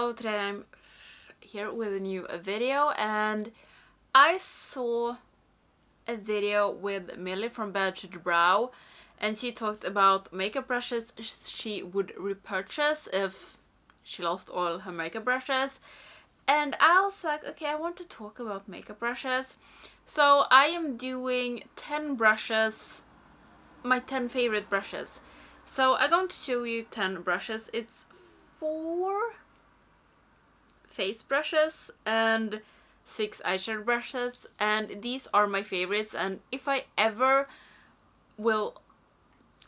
Hello, today I'm here with a new video and I saw a video with Milly from Bad to the Brow and she talked about makeup brushes she would repurchase if she lost all her makeup brushes. And I was like okay I want to talk about makeup brushes. So I am doing 10 brushes my 10 favorite brushes. So I'm going to show you 10 brushes. It's four face brushes and six eyeshadow brushes and these are my favorites and if I ever will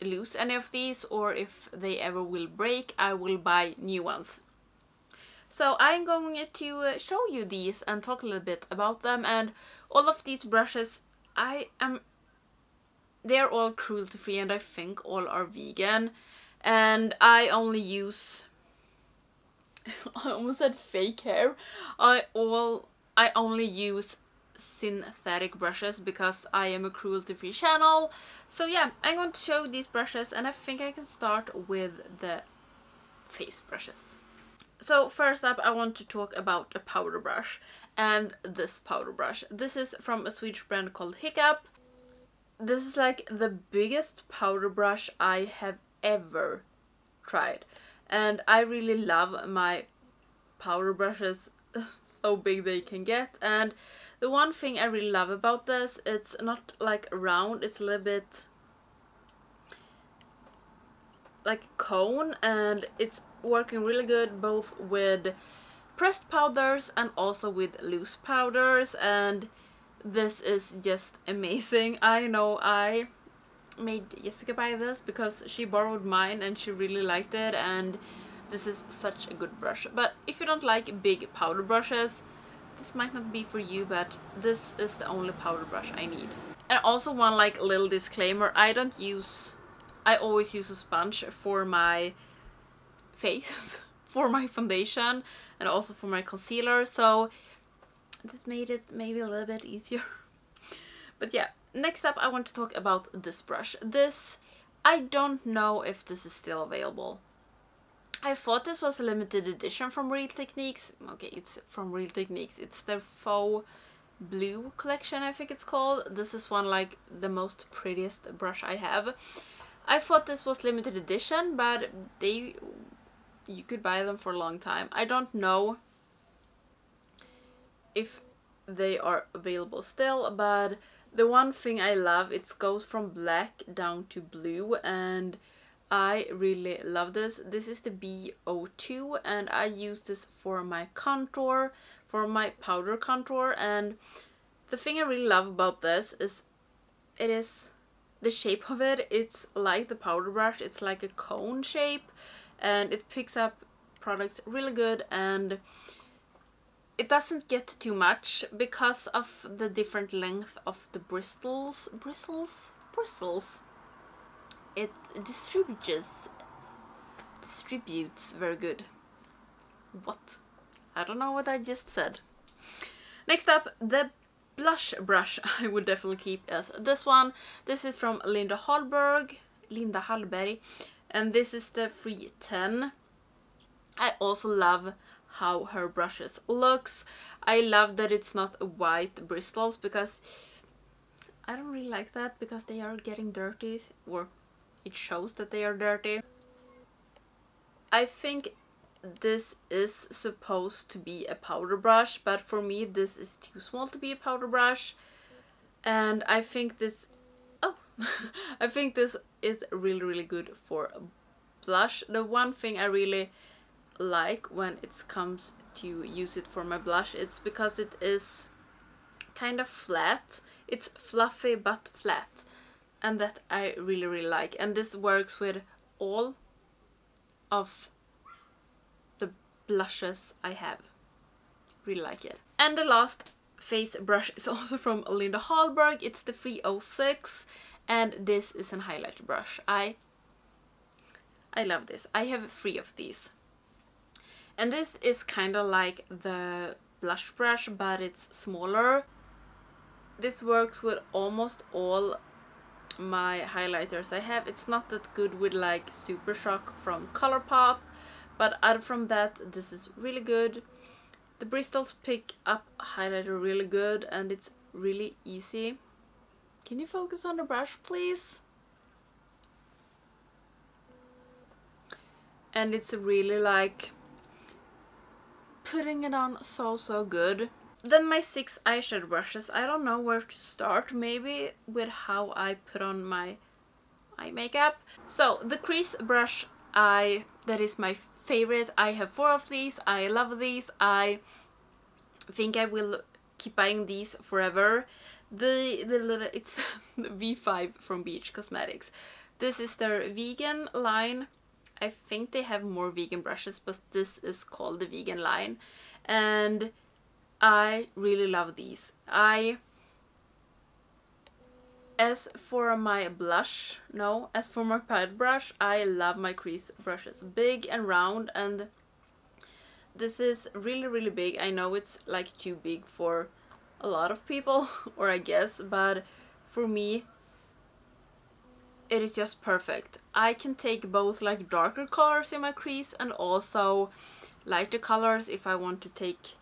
lose any of these or if they ever will break I will buy new ones. So I'm going to show you these and talk a little bit about them and all of these brushes I am they're all cruelty free and I think all are vegan and I only use I almost said fake hair. I all I only use synthetic brushes because I am a cruelty free channel. So yeah, I'm going to show these brushes and I think I can start with the face brushes. So first up I want to talk about a powder brush and this powder brush. This is from a Swedish brand called Hiccup. This is like the biggest powder brush I have ever tried and I really love my powder brushes so big they can get. And the one thing I really love about this it's not like round it's a little bit like cone. And it's working really good both with pressed powders and also with loose powders. And this is just amazing. I know I made Jessica buy this because she borrowed mine and she really liked it and this is such a good brush. But if you don't like big powder brushes, this might not be for you, but this is the only powder brush I need. And also one like little disclaimer, I don't use, I always use a sponge for my face, for my foundation and also for my concealer, so this made it maybe a little bit easier. but yeah, next up I want to talk about this brush. This, I don't know if this is still available. I thought this was a limited edition from Real Techniques. Okay, it's from Real Techniques. It's their faux blue collection, I think it's called. This is one like the most prettiest brush I have. I thought this was limited edition, but they you could buy them for a long time. I don't know if they are available still, but the one thing I love, it goes from black down to blue and I really love this. This is the B02 and I use this for my contour, for my powder contour and the thing I really love about this is it is the shape of it. It's like the powder brush, it's like a cone shape and it picks up products really good and it doesn't get too much because of the different length of the bristles. Bristles? Bristles. It distributes. Distributes very good. What? I don't know what I just said. Next up, the blush brush I would definitely keep as this one. This is from Linda Hallberg. Linda Hallberg. And this is the 310. I also love how her brushes looks. I love that it's not white bristles because I don't really like that because they are getting dirty or it shows that they are dirty. I think this is supposed to be a powder brush but for me this is too small to be a powder brush and I think this oh I think this is really really good for blush. The one thing I really like when it comes to use it for my blush. It's because it is kind of flat. It's fluffy but flat. And that I really really like. And this works with all of the blushes I have. Really like it. And the last face brush is also from Linda Hallberg. It's the 306 and this is an highlighter brush. I I love this. I have three of these and this is kind of like the blush brush, but it's smaller. This works with almost all my highlighters I have. It's not that good with like Super Shock from Colourpop, But other from that, this is really good. The bristles pick up highlighter really good and it's really easy. Can you focus on the brush, please? And it's really like putting it on so, so good. Then my six eyeshadow brushes. I don't know where to start. Maybe with how I put on my eye makeup. So the crease brush I that is my favorite. I have four of these. I love these. I think I will keep buying these forever. The, the it's the V5 from Beach Cosmetics. This is their vegan line. I think they have more vegan brushes, but this is called the vegan line. And I really love these. I as for my blush, no, as for my palette brush, I love my crease brushes. Big and round and this is really really big. I know it's like too big for a lot of people, or I guess, but for me it is just perfect. I can take both like darker colors in my crease and also lighter colors if I want to take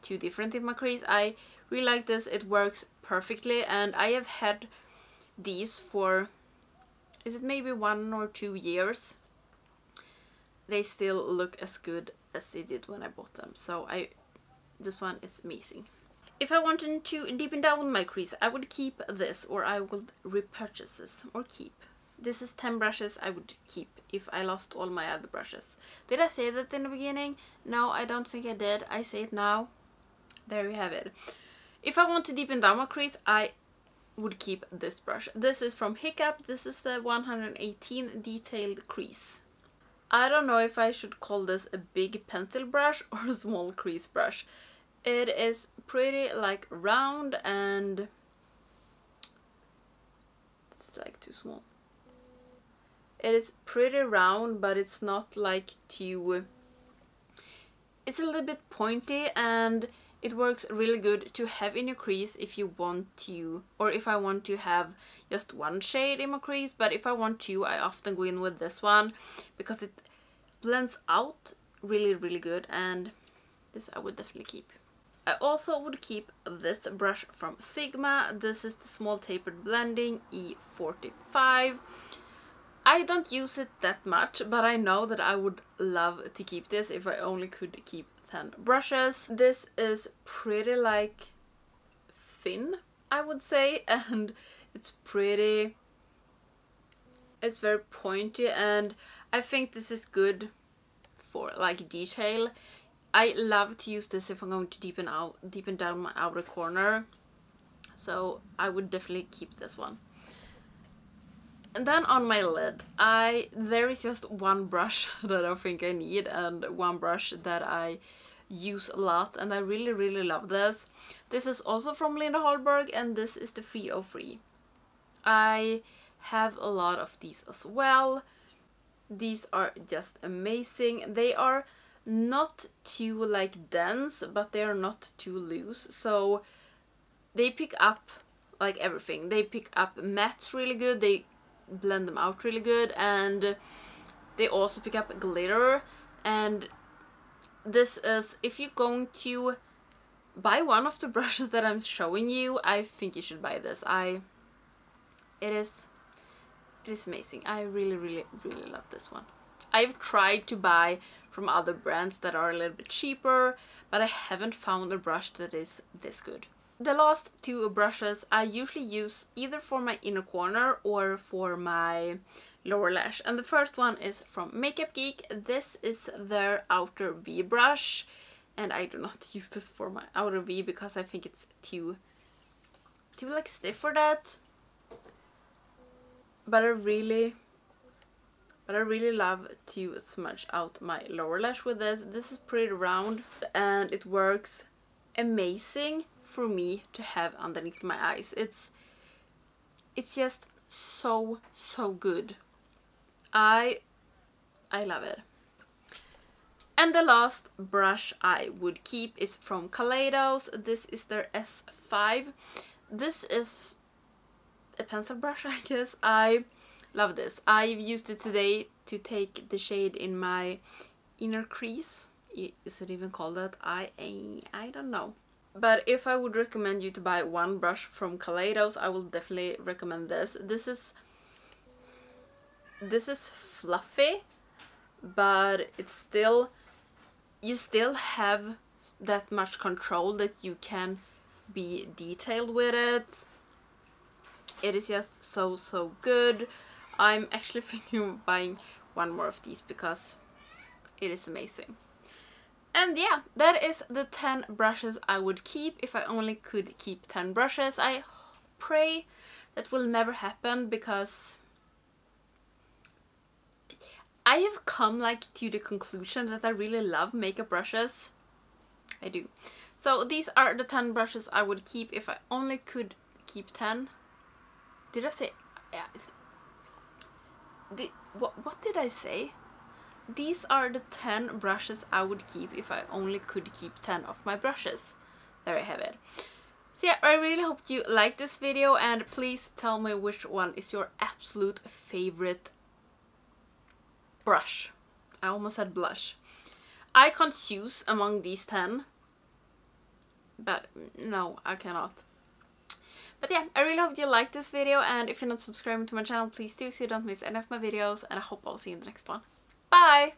two different in my crease. I really like this, it works perfectly and I have had these for, is it maybe one or two years? They still look as good as they did when I bought them, so I, this one is amazing. If I wanted to deepen down my crease, I would keep this or I would repurchase this or keep. This is 10 brushes I would keep if I lost all my other brushes. Did I say that in the beginning? No, I don't think I did. I say it now there you have it. If I want to deepen down my crease, I would keep this brush. This is from Hiccup. This is the 118 detailed crease. I don't know if I should call this a big pencil brush or a small crease brush. It is pretty like round and it's like too small. It is pretty round but it's not like too it's a little bit pointy and it works really good to have in your crease if you want to, or if I want to have just one shade in my crease, but if I want to, I often go in with this one because it blends out really, really good and this I would definitely keep. I also would keep this brush from Sigma. This is the small tapered blending E45. I don't use it that much, but I know that I would love to keep this if I only could keep 10 brushes. This is pretty like thin, I would say, and it's pretty, it's very pointy and I think this is good for like detail. I love to use this if I'm going to deepen out, deepen down my outer corner. So I would definitely keep this one. And then on my lid, I there is just one brush that I think I need and one brush that I use a lot and I really really love this. This is also from Linda Hallberg and this is the 303. I have a lot of these as well. These are just amazing. They are not too like dense but they are not too loose. So they pick up like everything. They pick up mattes really good, they blend them out really good and they also pick up glitter. And this is if you're going to buy one of the brushes that I'm showing you I think you should buy this. I it is it is amazing. I really really really love this one. I've tried to buy from other brands that are a little bit cheaper but I haven't found a brush that is this good the last two brushes I usually use either for my inner corner or for my lower lash. And the first one is from Makeup Geek. This is their outer V brush. And I do not use this for my outer V because I think it's too, too like stiff for that. But I really, but I really love to smudge out my lower lash with this. This is pretty round and it works amazing for me to have underneath my eyes. It's, it's just so, so good I I love it. And the last brush I would keep is from Kaleidos. This is their S5. This is a pencil brush, I guess. I Love this. I've used it today to take the shade in my inner crease. Is it even called that? I, I don't know. But if I would recommend you to buy one brush from Kaleidos, I will definitely recommend this. This is this is fluffy, but it's still you still have that much control that you can be detailed with it. It is just so so good. I'm actually thinking of buying one more of these because it is amazing. And yeah, that is the 10 brushes I would keep if I only could keep 10 brushes. I pray that will never happen because I have come like to the conclusion that I really love makeup brushes. I do. So these are the 10 brushes I would keep if I only could keep 10. Did I say... Yeah. The, what, what did I say? These are the 10 brushes I would keep if I only could keep 10 of my brushes. There I have it. So yeah, I really hope you like this video and please tell me which one is your absolute favorite brush. I almost said blush. I can't choose among these 10. But mm, no, I cannot. But yeah, I really hope you liked this video and if you're not subscribing to my channel, please do so you don't miss any of my videos and I hope I'll see you in the next one. Bye!